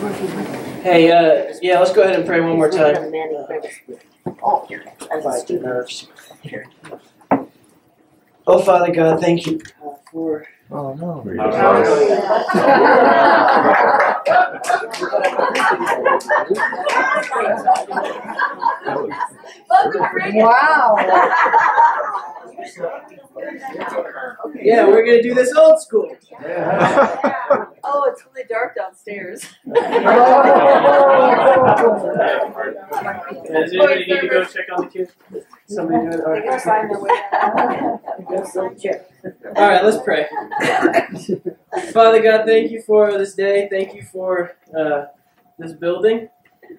Hey, uh, yeah, let's go ahead and pray one more time. Oh. Oh, Father God, thank you uh, for. Oh no. Wow. Yeah, we're gonna do this old school. Oh, it's really dark downstairs. Does anybody need to go check on the kids? Somebody do it? All They gotta right. find their way out. All right, let's pray. Father God, thank you for this day. Thank you for uh, this building.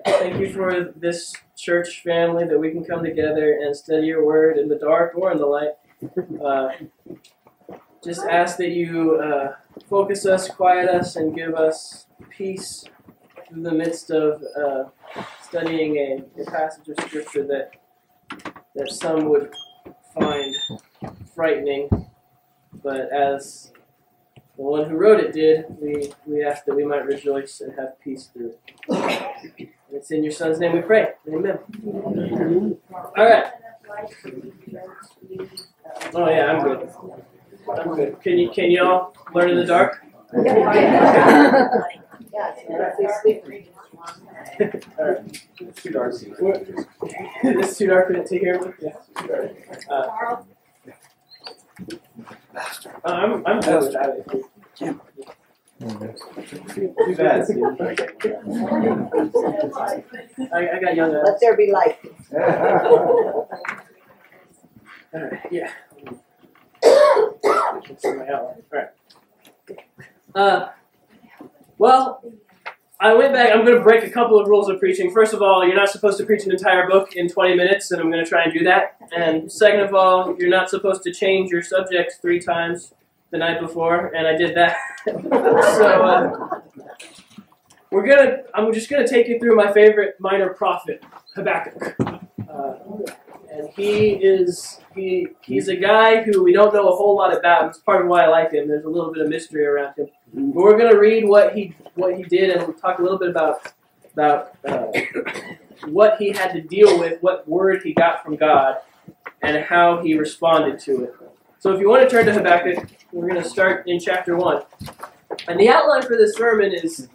Thank you for this church family that we can come together and study your word in the dark or in the light. Uh, just ask that you uh, focus us, quiet us, and give us peace through the midst of uh, studying a, a passage of scripture that that some would find frightening but as the one who wrote it did, we, we ask that we might rejoice and have peace through it. It's in your son's name we pray. Amen. All right. Oh yeah, I'm good. I'm good. Can you can y'all learn in the dark? It's too dark. it's too dark to hear with. Yeah. Uh, I'm I'm good. Too bad. I, I got young Let there be light. Alright, yeah. That's my outline. Alright. Uh, well, I went back. I'm going to break a couple of rules of preaching. First of all, you're not supposed to preach an entire book in 20 minutes, and I'm going to try and do that. And second of all, you're not supposed to change your subject three times the night before, and I did that. so uh, we're gonna. I'm just going to take you through my favorite minor prophet, Habakkuk. Uh, and he is he he's a guy who we don't know a whole lot about. It's part of why I like him. There's a little bit of mystery around him. But we're gonna read what he what he did and talk a little bit about about uh, what he had to deal with, what word he got from God, and how he responded to it. So if you want to turn to Habakkuk, we're gonna start in chapter one. And the outline for this sermon is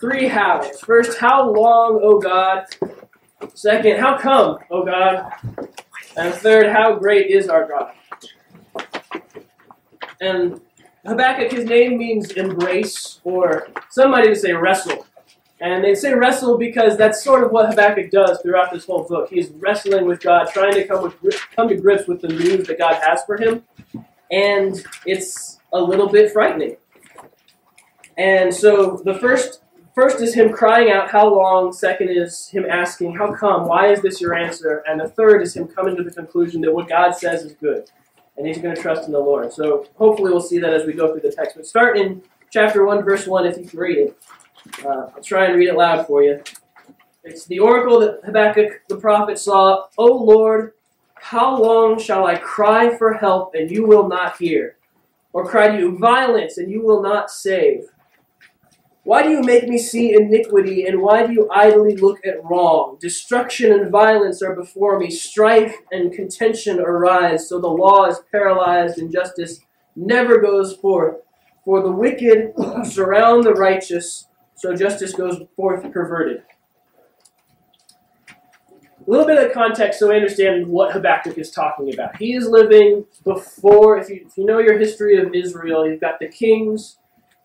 three hows. First, how long, O God? Second, how come, O God? And third, how great is our God? And Habakkuk, his name means embrace, or some might even say wrestle. And they say wrestle because that's sort of what Habakkuk does throughout this whole book. He's wrestling with God, trying to come with come to grips with the news that God has for him, and it's a little bit frightening. And so the first first is him crying out, "How long?" Second is him asking, "How come? Why is this your answer?" And the third is him coming to the conclusion that what God says is good, and he's going to trust in the Lord. So hopefully we'll see that as we go through the text. But start in chapter one, verse one, if you can read it. Uh, I'll try and read it loud for you. It's the oracle that Habakkuk the prophet saw. O Lord, how long shall I cry for help and you will not hear? Or cry to you violence and you will not save? Why do you make me see iniquity and why do you idly look at wrong? Destruction and violence are before me, strife and contention arise, so the law is paralyzed and justice never goes forth. For the wicked surround the righteous, so justice goes forth perverted. A little bit of context so we understand what Habakkuk is talking about. He is living before, if you, if you know your history of Israel, you've got the kings,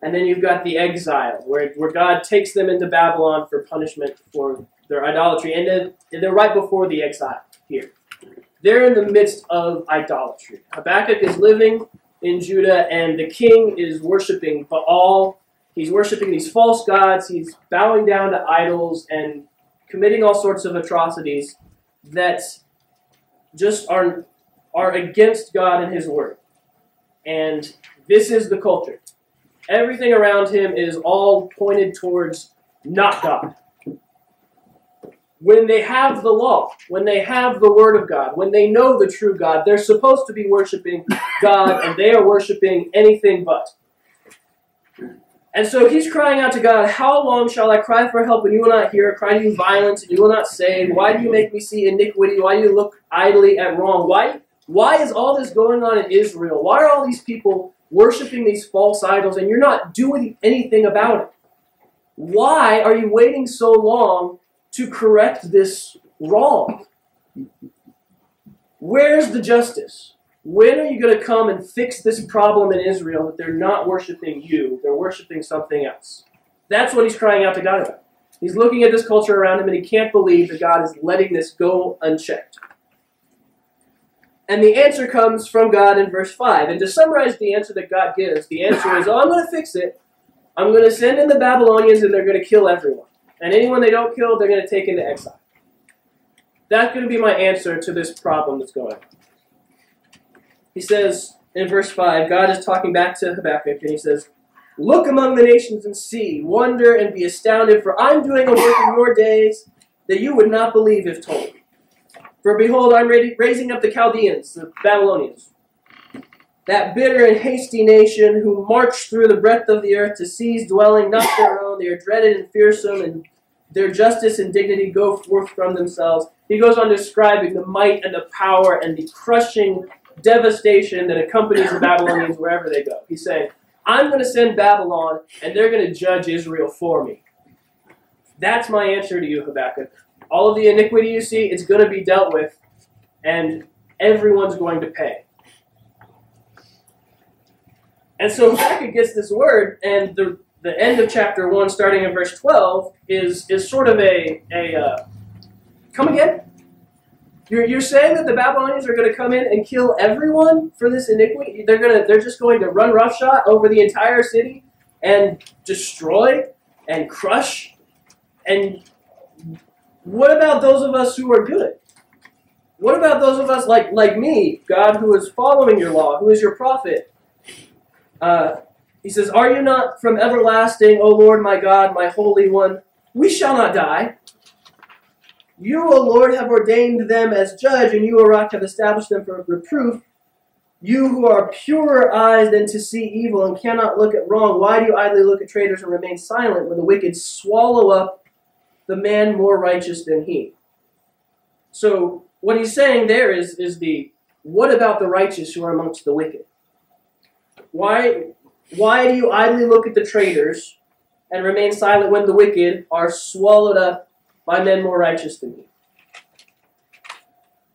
and then you've got the exile, where, where God takes them into Babylon for punishment for their idolatry. And then and they're right before the exile here. They're in the midst of idolatry. Habakkuk is living in Judah, and the king is worshiping Baal. He's worshiping these false gods. He's bowing down to idols and committing all sorts of atrocities that just are, are against God and His Word. And this is the culture. Everything around him is all pointed towards not God. When they have the law, when they have the Word of God, when they know the true God, they're supposed to be worshiping God, and they are worshiping anything but. And so he's crying out to God, How long shall I cry for help and you will not hear? Cry to you violence and you will not save? Why do you make me see iniquity? Why do you look idly at wrong? Why, why is all this going on in Israel? Why are all these people worshiping these false idols and you're not doing anything about it? Why are you waiting so long to correct this wrong? Where's the justice? When are you going to come and fix this problem in Israel that they're not worshiping you, they're worshiping something else? That's what he's crying out to God about. He's looking at this culture around him and he can't believe that God is letting this go unchecked. And the answer comes from God in verse 5. And to summarize the answer that God gives, the answer is, Oh, I'm going to fix it. I'm going to send in the Babylonians and they're going to kill everyone. And anyone they don't kill, they're going to take into exile. That's going to be my answer to this problem that's going on. He says in verse 5, God is talking back to Habakkuk, and he says, Look among the nations and see, wonder and be astounded, for I'm doing a work in your days that you would not believe if told. For behold, I'm raising up the Chaldeans, the Babylonians, that bitter and hasty nation who march through the breadth of the earth to seize dwelling not their own. They are dreaded and fearsome, and their justice and dignity go forth from themselves. He goes on describing the might and the power and the crushing devastation that accompanies the Babylonians wherever they go. He's saying, I'm going to send Babylon, and they're going to judge Israel for me. That's my answer to you, Habakkuk. All of the iniquity you see, it's going to be dealt with, and everyone's going to pay. And so Habakkuk gets this word, and the, the end of chapter 1, starting in verse 12, is, is sort of a, a uh, come again? You're, you're saying that the Babylonians are going to come in and kill everyone for this iniquity? They're going to they're just going to run roughshod over the entire city and destroy and crush and what about those of us who are good? What about those of us like like me, God, who is following your law, who is your prophet? Uh, he says, "Are you not from everlasting, O Lord, my God, my Holy One? We shall not die." You, O Lord, have ordained them as judge, and you, O rock, have established them for reproof. You who are purer eyes than to see evil and cannot look at wrong, why do you idly look at traitors and remain silent when the wicked swallow up the man more righteous than he? So what he's saying there is, is the what about the righteous who are amongst the wicked? Why why do you idly look at the traitors and remain silent when the wicked are swallowed up by men more righteous than me.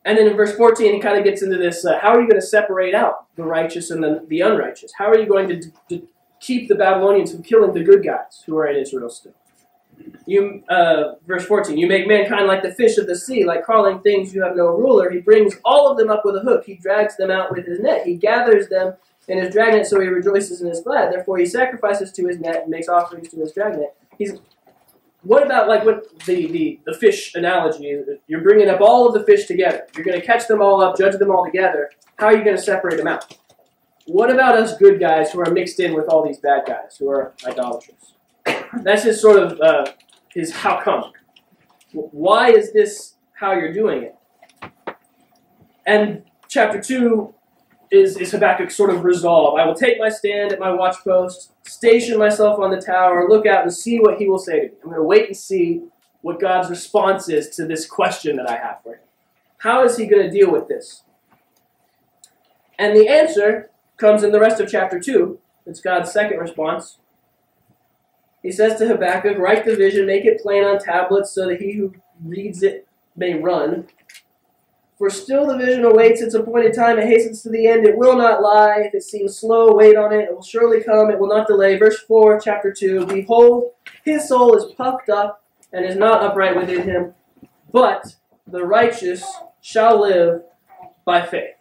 And then in verse 14, he kind of gets into this uh, how are you going to separate out the righteous and the, the unrighteous? How are you going to, to keep the Babylonians from killing the good guys who are in Israel still? You, uh, verse 14, you make mankind like the fish of the sea, like crawling things you have no ruler. He brings all of them up with a hook. He drags them out with his net. He gathers them in his dragnet, so he rejoices and is glad. Therefore, he sacrifices to his net and makes offerings to his dragnet. He's what about like what the, the, the fish analogy? You're bringing up all of the fish together. You're going to catch them all up, judge them all together. How are you going to separate them out? What about us good guys who are mixed in with all these bad guys who are idolaters? That's just sort of uh, his how come. Why is this how you're doing it? And chapter 2 is, is sort of resolve. I will take my stand at my watchpost, station myself on the tower, look out and see what he will say to me. I'm going to wait and see what God's response is to this question that I have for him. How is he going to deal with this? And the answer comes in the rest of chapter 2. It's God's second response. He says to Habakkuk, Write the vision, make it plain on tablets, so that he who reads it may run. For still the vision awaits its appointed time. It hastens to the end. It will not lie. If it seems slow, wait on it. It will surely come. It will not delay. Verse 4, chapter 2 Behold, his soul is puffed up and is not upright within him, but the righteous shall live by faith.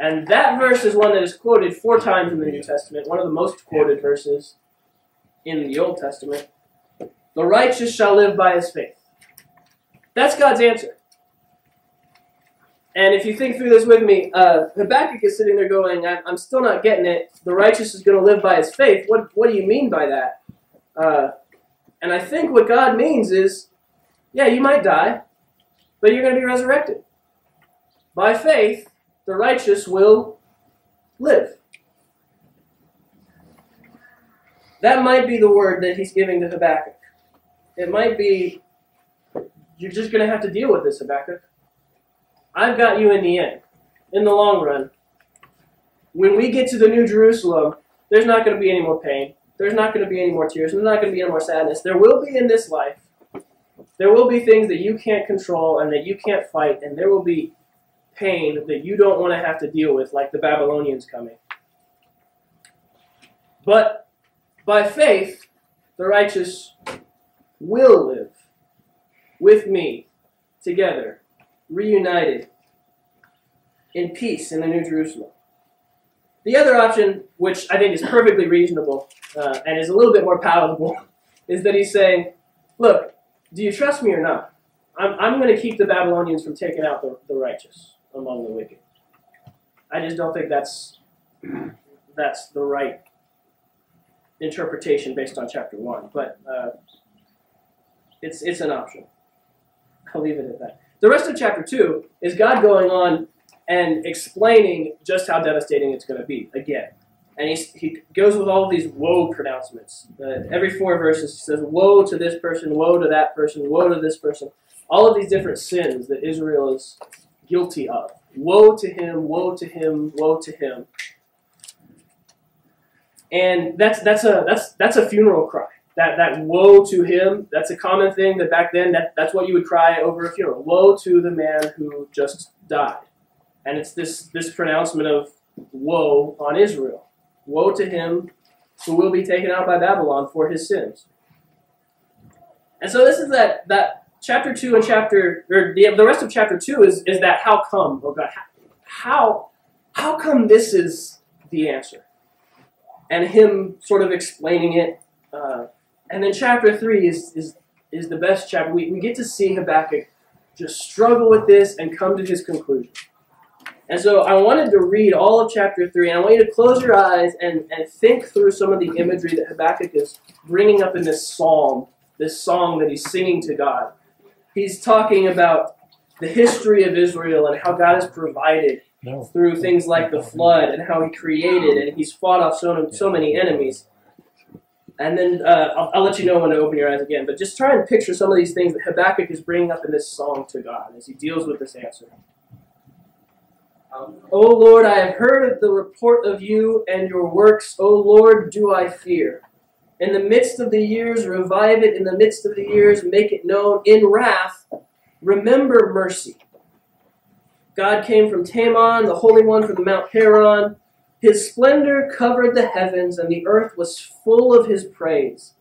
And that verse is one that is quoted four times in the New Testament, one of the most quoted verses in the Old Testament. The righteous shall live by his faith. That's God's answer. And if you think through this with me, uh, Habakkuk is sitting there going, I'm still not getting it. The righteous is going to live by his faith. What, what do you mean by that? Uh, and I think what God means is, yeah, you might die, but you're going to be resurrected. By faith, the righteous will live. that might be the word that he's giving to Habakkuk. It might be, you're just going to have to deal with this, Habakkuk. I've got you in the end, in the long run. When we get to the New Jerusalem, there's not going to be any more pain. There's not going to be any more tears. There's not going to be any more sadness. There will be in this life. There will be things that you can't control and that you can't fight, and there will be pain that you don't want to have to deal with, like the Babylonians coming. But by faith, the righteous will live with me together, reunited in peace in the New Jerusalem. The other option, which I think is perfectly reasonable uh, and is a little bit more palatable, is that he's saying, Look, do you trust me or not? I'm, I'm going to keep the Babylonians from taking out the, the righteous among the wicked. I just don't think that's that's the right interpretation based on chapter one, but uh, it's it's an option. I'll leave it at that. The rest of chapter two is God going on and explaining just how devastating it's going to be again. And he, he goes with all these woe pronouncements. Uh, every four verses, he says, Woe to this person, woe to that person, woe to this person. All of these different sins that Israel is guilty of. Woe to him, woe to him, woe to him. And that's that's a that's that's a funeral cry. That that woe to him, that's a common thing that back then that, that's what you would cry over a funeral. Woe to the man who just died. And it's this this pronouncement of woe on Israel. Woe to him who will be taken out by Babylon for his sins. And so this is that that chapter two and chapter or the, the rest of chapter two is is that how come oh God how how come this is the answer and him sort of explaining it uh, and then chapter three is is is the best chapter we, we get to see Habakkuk just struggle with this and come to his conclusion and so I wanted to read all of chapter 3, and I want you to close your eyes and, and think through some of the imagery that Habakkuk is bringing up in this psalm, this song that he's singing to God. He's talking about the history of Israel and how God has provided no. through things like the flood and how he created and he's fought off so, so many enemies. And then uh, I'll, I'll, let you know when to open your eyes again. But just try and picture some of these things that Habakkuk is bringing up in this song to God as he deals with this answer. O Lord, I have heard of the report of you and your works. O Lord, do I fear. In the midst of the years, revive it. In the midst of the years, make it known. In wrath, remember mercy. God came from Teman, the Holy One from the Mount Paran. His splendor covered the heavens, and the earth was full of his praise.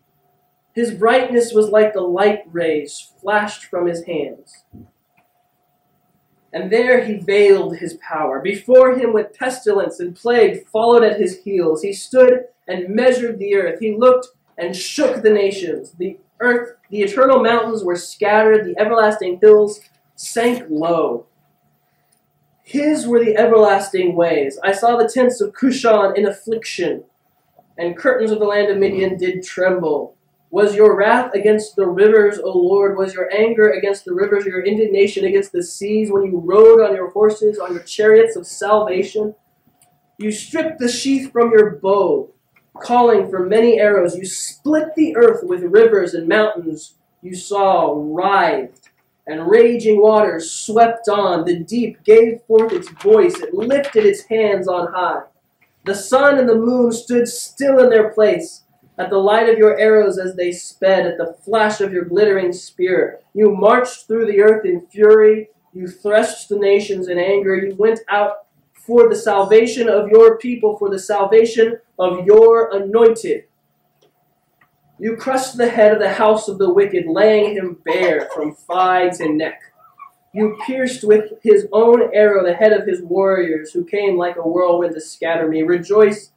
His brightness was like the light rays flashed from his hands and there he veiled his power. Before him went pestilence and plague followed at his heels. He stood and measured the earth. He looked and shook the nations. The earth, the eternal mountains were scattered, the everlasting hills sank low. His were the everlasting ways. I saw the tents of Cushan in affliction, and curtains of the land of Midian did tremble. Was your wrath against the rivers, O Lord? Was your anger against the rivers, your indignation against the seas when you rode on your horses, on your chariots of salvation? You stripped the sheath from your bow, calling for many arrows. You split the earth with rivers and mountains you saw writhed, and raging waters swept on. The deep gave forth its voice, it lifted its hands on high. The sun and the moon stood still in their place at the light of your arrows as they sped, at the flash of your glittering spear. You marched through the earth in fury. You threshed the nations in anger. You went out for the salvation of your people, for the salvation of your anointed. You crushed the head of the house of the wicked, laying him bare from thigh to neck. You pierced with his own arrow the head of his warriors, who came like a whirlwind to scatter me. Rejoice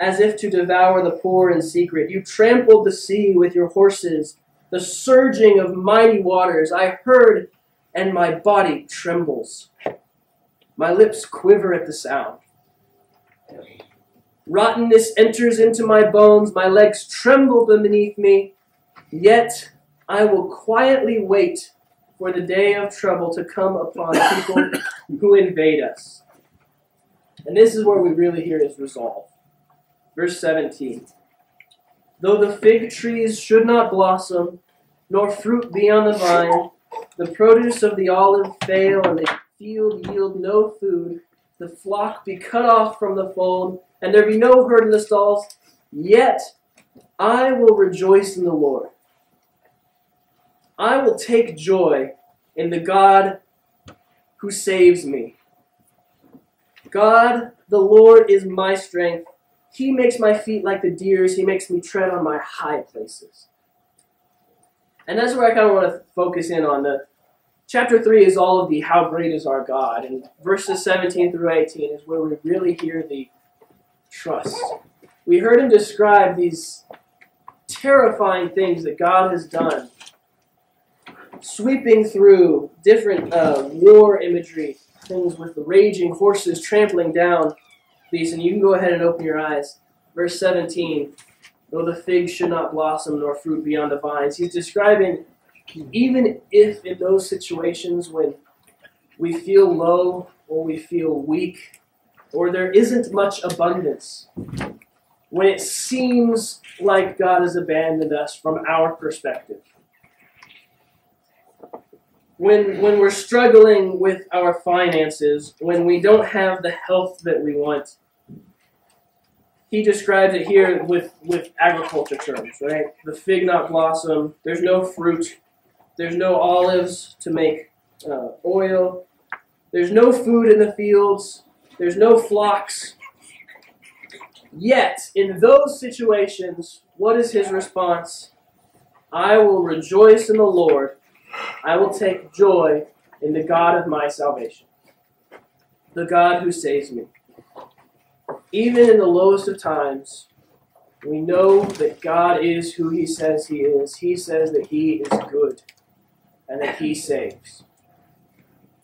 as if to devour the poor in secret. You trampled the sea with your horses, the surging of mighty waters. I heard, and my body trembles. My lips quiver at the sound. Rottenness enters into my bones, my legs tremble beneath me, yet I will quietly wait for the day of trouble to come upon people who invade us. And this is where we really hear his resolve. Verse 17. Though the fig trees should not blossom, nor fruit be on the vine, the produce of the olive fail, and the field yield no food, the flock be cut off from the fold, and there be no herd in the stalls, yet I will rejoice in the Lord. I will take joy in the God who saves me. God, the Lord, is my strength. He makes my feet like the deer's. He makes me tread on my high places. And that's where I kind of want to focus in on. The chapter three is all of the how great is our God, and verses 17 through 18 is where we really hear the trust. We heard him describe these terrifying things that God has done, sweeping through different uh, war imagery, things with the raging horses trampling down these. And you can go ahead and open your eyes. Verse 17 Though the fig should not blossom nor fruit be on the vines. He's describing, even if in those situations when we feel low or we feel weak or there isn't much abundance, when it seems like God has abandoned us from our perspective. When, when we're struggling with our finances, when we don't have the health that we want, he describes it here with, with agriculture terms, right? The fig not blossom, there's no fruit, there's no olives to make uh, oil, there's no food in the fields, there's no flocks. Yet, in those situations, what is his response? I will rejoice in the Lord. I will take joy in the God of my salvation, the God who saves me. Even in the lowest of times, we know that God is who He says He is. He says that He is good and that He saves.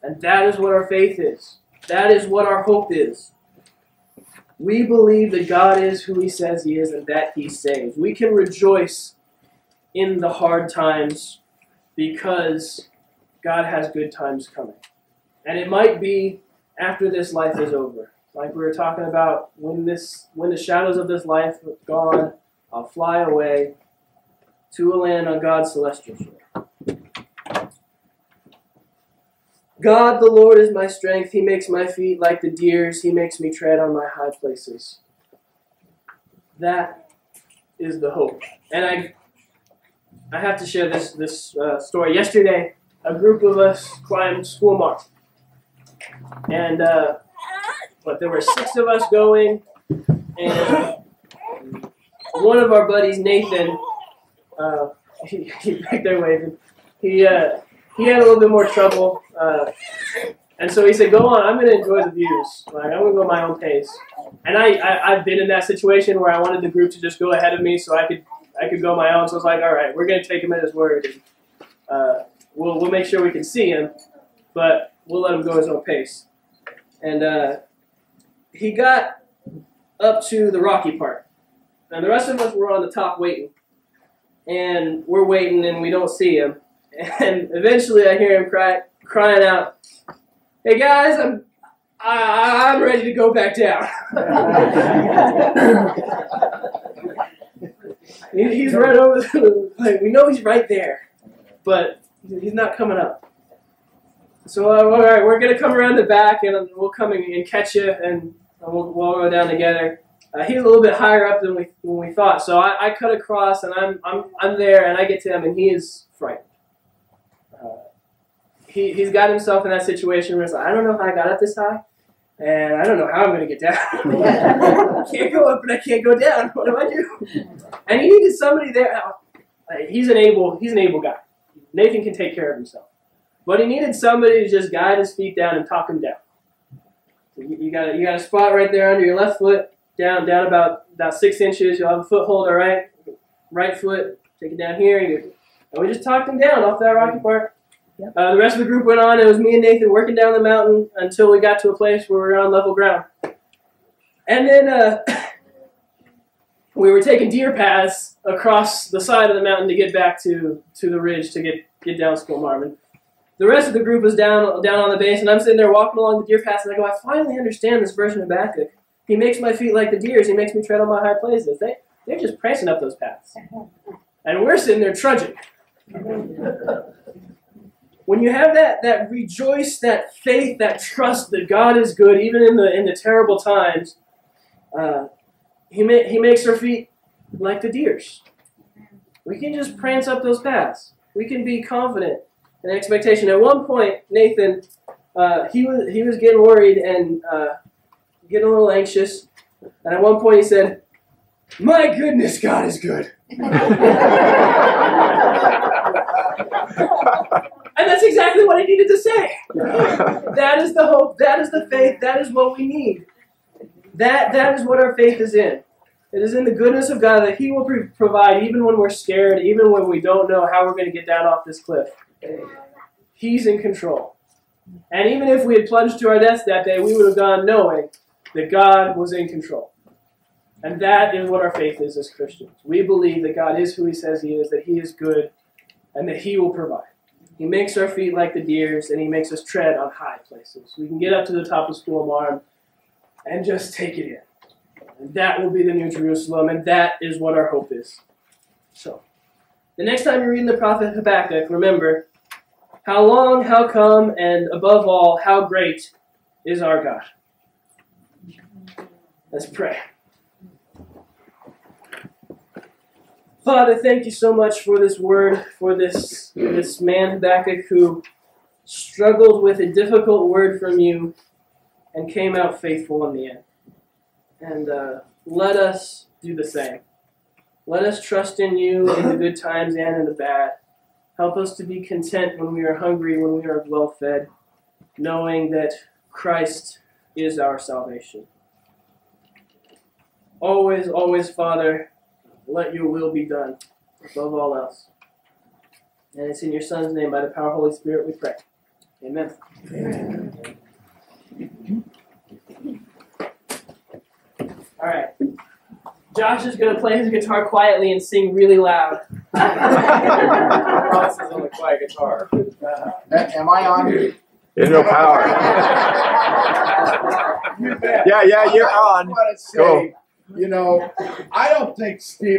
And that is what our faith is. That is what our hope is. We believe that God is who He says He is and that He saves. We can rejoice in the hard times because God has good times coming. And it might be after this life is over. Like we were talking about, when this when the shadows of this life are gone, I'll fly away to a land on God's celestial shore. God the Lord is my strength. He makes my feet like the deer's. He makes me tread on my high places. That is the hope. And I I have to share this this uh, story. Yesterday, a group of us climbed School Marm. And uh, but there were six of us going, and one of our buddies, Nathan, uh, he, he's back there waving. He uh, he had a little bit more trouble, uh, and so he said, "Go on. I'm going to enjoy the views. Like I'm going to go my own pace." And I, I I've been in that situation where I wanted the group to just go ahead of me so I could I could go my own. So I was like, "All right, we're going to take him at his word." And, uh, we'll we'll make sure we can see him, but we'll let him go his own pace. And uh, he got up to the rocky part. And the rest of us were on the top waiting. And we're waiting and we don't see him. And eventually I hear him cry, crying out, Hey guys, I'm I, I'm ready to go back down. He's right over the, like we know he's right there, but he's not coming up. So uh, all right, we're gonna come around the back and we'll come and, catch you and we'll, we'll go down together. Uh, he's a little bit higher up than we than we thought, so I, I cut across and I'm I'm I'm there and I get to him and he is frightened. Uh, he he's got himself in that situation where it's like I don't know how I got up this high, and I don't know how I'm gonna get down. I can't go up and I can't go down. What do I do? And he needed somebody there. He's an able he's an able guy. Nathan can take care of himself, but he needed somebody to just guide his feet down and talk him down. You, you got a, you got a spot right there under your left foot, down down about about six inches. You'll have a foothold, all right. Right foot, take it down here. You, and we just talked him down off that rocky part. Uh, the rest of the group went on. It was me and Nathan working down the mountain until we got to a place where we were on level ground. And then uh, we were taking deer paths across the side of the mountain to get back to, to the ridge to get, get down Skull Marvin. The rest of the group was down down on the base, and I'm sitting there walking along the deer paths, and I go, I finally understand this version of Habakkuk. He makes my feet like the deer's. He makes me tread on my high places. They, they're just prancing up those paths. And we're sitting there trudging. when you have that that rejoice, that faith, that trust that God is good, even in the in the terrible times, uh, he ma- he makes our feet like the deer's. We can just prance up those paths. We can be confident in expectation. At one point, Nathan, uh, he was he was getting worried and uh, getting a little anxious, and at one point he said, "My goodness, God is good." And that's exactly what I needed to say. That is the hope, that is the faith, that is what we need. That, that is what our faith is in. It is in the goodness of God that He will pre- provide even when we're scared, even when we don't know how we're going to get down off this cliff. He's in control. And even if we had plunged to our deaths that day, we would have gone knowing that God was in control. And that is what our faith is as Christians. We believe that God is who He says He is, that He is good, and that He will provide. He makes our feet like the deer's, and He makes us tread on high places. We can get up to the top of School Marm and just take it in. And that will be the New Jerusalem, and that is what our hope is. So, the next time you're reading the prophet Habakkuk, remember how long, how come, and above all, how great is our God. Let's pray. Father, thank you so much for this word, for this, this man Habakkuk who struggled with a difficult word from you and came out faithful in the end. And uh, let us do the same. Let us trust in you in the good times and in the bad. Help us to be content when we are hungry, when we are well fed, knowing that Christ is our salvation. Always, always, Father, let your will be done above all else. And it's in your Son's name, by the power of the Holy Spirit, we pray. Amen. Amen. All right. Josh is going to play his guitar quietly and sing really loud. Ross is on the quiet guitar. Am I on? There's no power. Yeah, yeah, you're I on. want to Go. you know, I don't think Steve